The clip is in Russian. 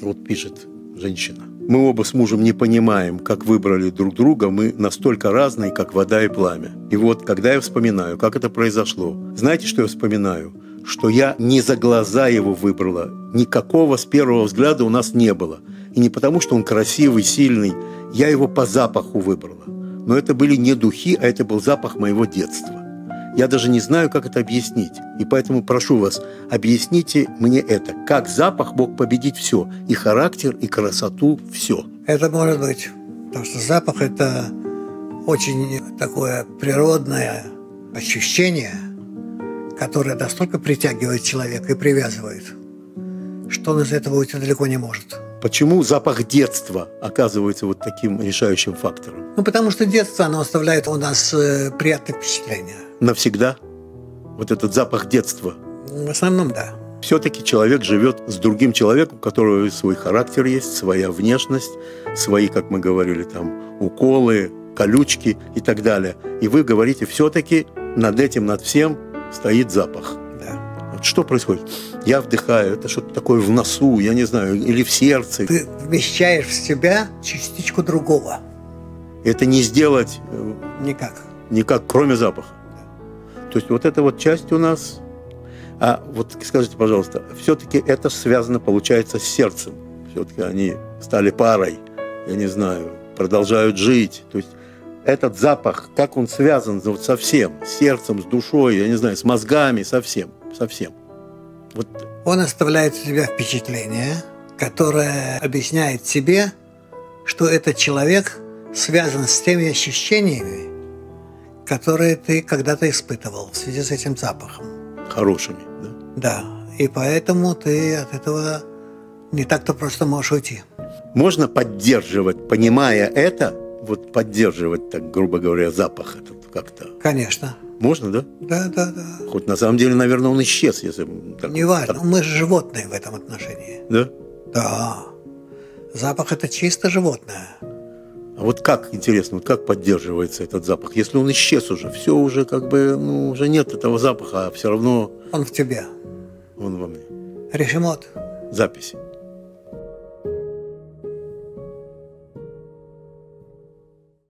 Вот пишет женщина. Мы оба с мужем не понимаем, как выбрали друг друга, мы настолько разные, как вода и пламя. И вот, когда я вспоминаю, как это произошло, знаете, что я вспоминаю? Что я не за глаза его выбрала, никакого с первого взгляда у нас не было. И не потому, что он красивый, сильный, я его по запаху выбрала. Но это были не духи, а это был запах моего детства. Я даже не знаю, как это объяснить. И поэтому прошу вас, объясните мне это. Как запах мог победить все? И характер, и красоту, все. Это может быть. Потому что запах – это очень такое природное ощущение, которое настолько притягивает человека и привязывает, что он из этого уйти далеко не может. Почему запах детства оказывается вот таким решающим фактором? Ну, потому что детство, оно оставляет у нас э, приятное впечатление. Навсегда? Вот этот запах детства? В основном, да. Все-таки человек живет с другим человеком, у которого свой характер есть, своя внешность, свои, как мы говорили, там, уколы, колючки и так далее. И вы говорите, все-таки над этим, над всем стоит запах. Что происходит? Я вдыхаю, это что-то такое в носу, я не знаю, или в сердце. Ты вмещаешь в себя частичку другого. Это не сделать... Э, никак. Никак, кроме запаха. То есть вот эта вот часть у нас... А вот скажите, пожалуйста, все-таки это связано, получается, с сердцем. Все-таки они стали парой, я не знаю, продолжают жить. То есть этот запах, как он связан вот со всем, с сердцем, с душой, я не знаю, с мозгами, со всем совсем. Вот. Он оставляет у тебя впечатление, которое объясняет тебе, что этот человек связан с теми ощущениями, которые ты когда-то испытывал в связи с этим запахом. Хорошими, да? Да. И поэтому ты от этого не так-то просто можешь уйти. Можно поддерживать, понимая это, вот поддерживать, так грубо говоря, запах этот как-то? Конечно. Можно, да? Да, да, да. Хоть на самом деле, наверное, он исчез, если... Не важно, мы же животные в этом отношении. Да? Да. Запах – это чисто животное. А вот как, интересно, вот как поддерживается этот запах? Если он исчез уже, все уже как бы, ну, уже нет этого запаха, а все равно... Он в тебе. Он во мне. Решимот. Записи.